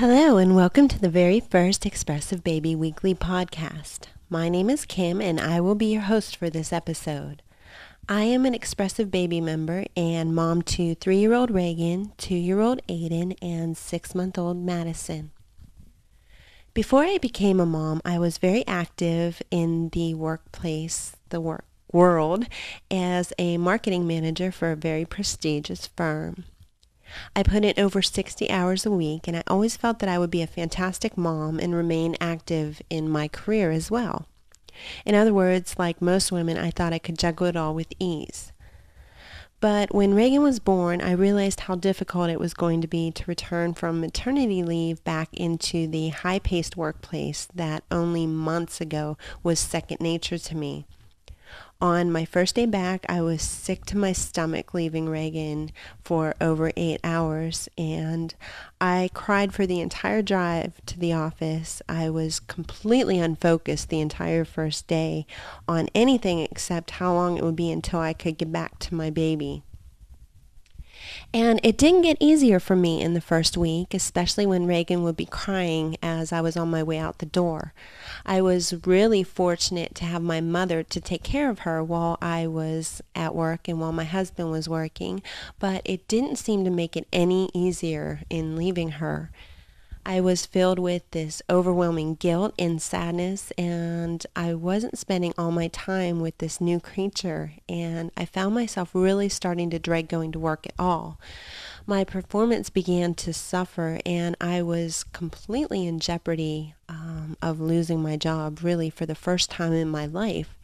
and welcome to the very first Expressive Baby Weekly podcast. My name is Kim, and I will be your host for this episode. I am an Expressive Baby member and mom to three year old Reagan, two year old Aiden, and six month old Madison. Before I became a mom, I was very active in the workplace, the work world, as a marketing manager for a very prestigious firm. I put in over 60 hours a week, and I always felt that I would be a fantastic mom and remain active in my career as well. In other words, like most women, I thought I could juggle it all with ease. But when Reagan was born, I realized how difficult it was going to be to return from maternity leave back into the high-paced workplace that only months ago was second nature to me. On my first day back, I was sick to my stomach leaving Reagan for over eight hours, and I cried for the entire drive to the office. I was completely unfocused the entire first day on anything except how long it would be until I could get back to my baby. And it didn't get easier for me in the first week, especially when Reagan would be crying as I was on my way out the door. I was really fortunate to have my mother to take care of her while I was at work and while my husband was working, but it didn't seem to make it any easier in leaving her. I was filled with this overwhelming guilt and sadness, and I wasn't spending all my time with this new creature, and I found myself really starting to dread going to work at all. My performance began to suffer, and I was completely in jeopardy um, of losing my job, really, for the first time in my life.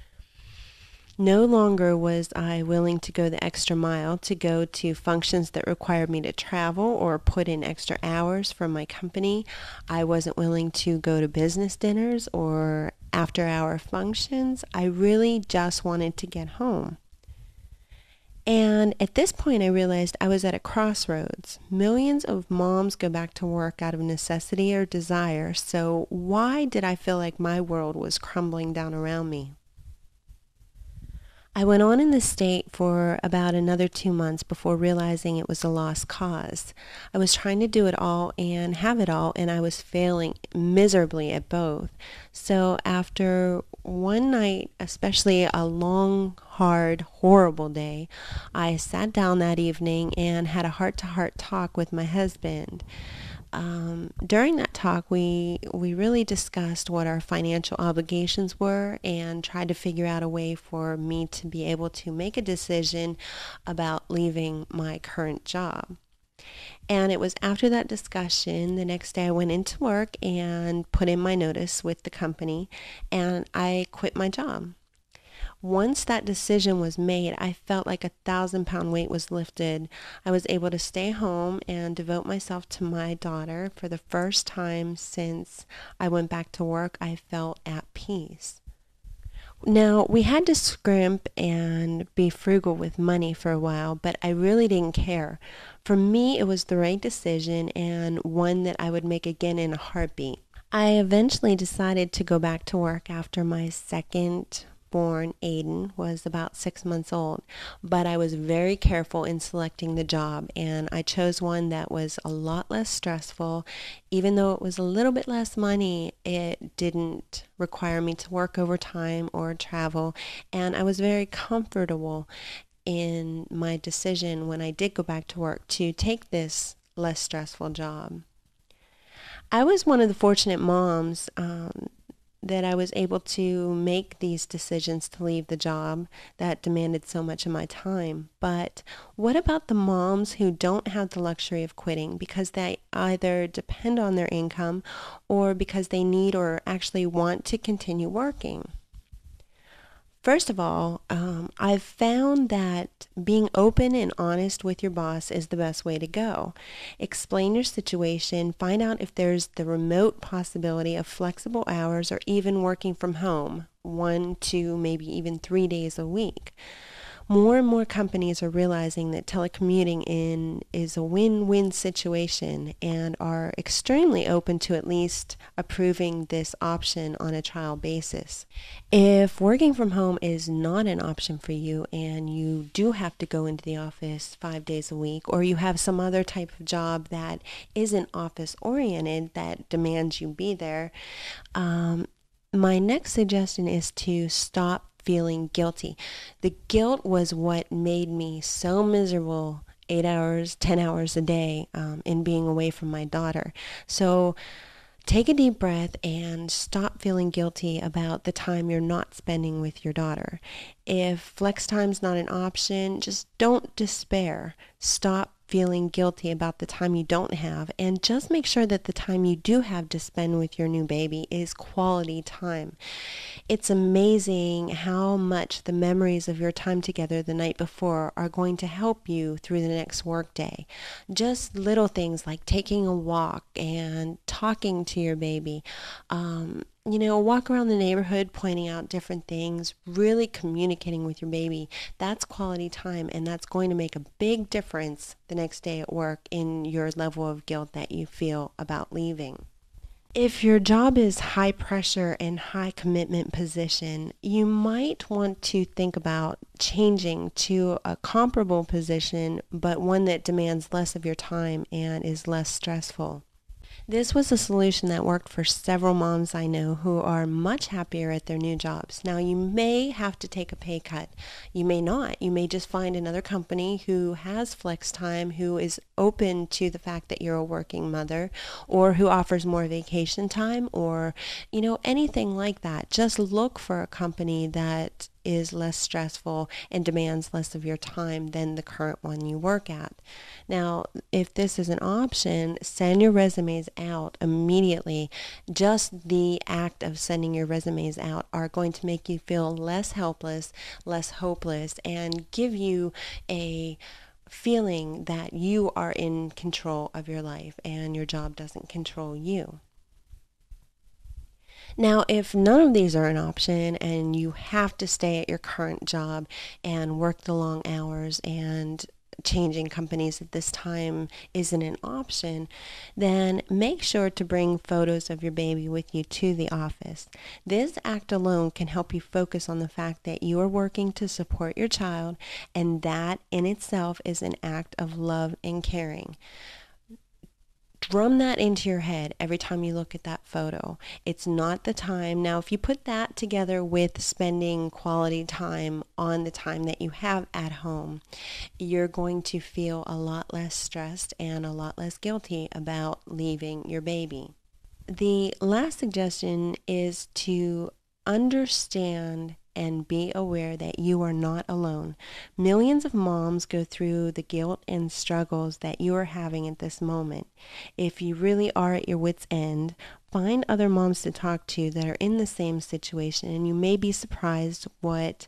No longer was I willing to go the extra mile to go to functions that required me to travel or put in extra hours for my company. I wasn't willing to go to business dinners or after hour functions. I really just wanted to get home. And at this point, I realized I was at a crossroads. Millions of moms go back to work out of necessity or desire, so why did I feel like my world was crumbling down around me? I went on in this state for about another two months before realizing it was a lost cause. I was trying to do it all and have it all, and I was failing miserably at both. So after one night, especially a long, hard, horrible day, I sat down that evening and had a heart to heart talk with my husband um, during that talk, we we really discussed what our financial obligations were and tried to figure out a way for me to be able to make a decision about leaving my current job. And it was after that discussion, the next day I went into work and put in my notice with the company and I quit my job once that decision was made, I felt like a thousand pound weight was lifted. I was able to stay home and devote myself to my daughter. For the first time since I went back to work, I felt at peace. Now, we had to scrimp and be frugal with money for a while, but I really didn't care. For me, it was the right decision and one that I would make again in a heartbeat. I eventually decided to go back to work after my second born Aiden was about six months old, but I was very careful in selecting the job and I chose one that was a lot less stressful. Even though it was a little bit less money, it didn't require me to work overtime or travel, and I was very comfortable in my decision when I did go back to work to take this less stressful job. I was one of the fortunate moms um, that I was able to make these decisions to leave the job that demanded so much of my time. But what about the moms who don't have the luxury of quitting because they either depend on their income or because they need or actually want to continue working? First of all, um, I've found that being open and honest with your boss is the best way to go. Explain your situation, find out if there's the remote possibility of flexible hours or even working from home, one, two, maybe even three days a week. More and more companies are realizing that telecommuting in is a win-win situation and are extremely open to at least approving this option on a trial basis. If working from home is not an option for you and you do have to go into the office 5 days a week or you have some other type of job that isn't office oriented that demands you be there, um, my next suggestion is to stop feeling guilty. The guilt was what made me so miserable eight hours, 10 hours a day um, in being away from my daughter. So take a deep breath and stop feeling guilty about the time you're not spending with your daughter. If flex time's not an option, just don't despair. Stop feeling guilty about the time you don't have and just make sure that the time you do have to spend with your new baby is quality time. It's amazing how much the memories of your time together the night before are going to help you through the next workday. Just little things like taking a walk and talking to your baby, um, you know, walk around the neighborhood pointing out different things, really communicating with your baby. That's quality time, and that's going to make a big difference the next day at work in your level of guilt that you feel about leaving. If your job is high pressure and high commitment position, you might want to think about changing to a comparable position, but one that demands less of your time and is less stressful. This was a solution that worked for several moms I know who are much happier at their new jobs. Now, you may have to take a pay cut. You may not. You may just find another company who has flex time, who is open to the fact that you're a working mother, or who offers more vacation time, or, you know, anything like that. Just look for a company that is less stressful and demands less of your time than the current one you work at. Now, if this is an option, send your resumes out immediately. Just the act of sending your resumes out are going to make you feel less helpless, less hopeless, and give you a feeling that you are in control of your life and your job doesn't control you. Now, if none of these are an option and you have to stay at your current job and work the long hours and changing companies at this time isn't an option, then make sure to bring photos of your baby with you to the office. This act alone can help you focus on the fact that you are working to support your child, and that in itself is an act of love and caring drum that into your head every time you look at that photo. It's not the time. Now, if you put that together with spending quality time on the time that you have at home, you're going to feel a lot less stressed and a lot less guilty about leaving your baby. The last suggestion is to understand and be aware that you are not alone. Millions of moms go through the guilt and struggles that you are having at this moment. If you really are at your wits' end, find other moms to talk to that are in the same situation, and you may be surprised what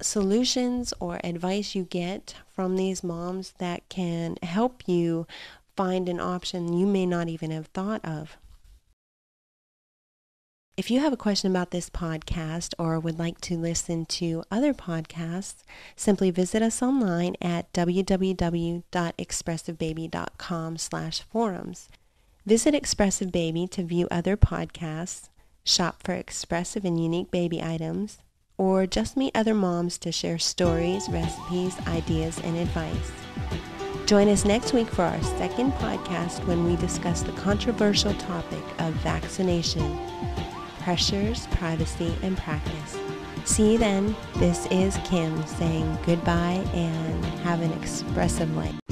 solutions or advice you get from these moms that can help you find an option you may not even have thought of. If you have a question about this podcast or would like to listen to other podcasts, simply visit us online at www.expressivebaby.com slash forums. Visit Expressive Baby to view other podcasts, shop for expressive and unique baby items, or just meet other moms to share stories, recipes, ideas, and advice. Join us next week for our second podcast when we discuss the controversial topic of vaccination pressures, privacy, and practice. See you then. This is Kim saying goodbye and have an expressive life.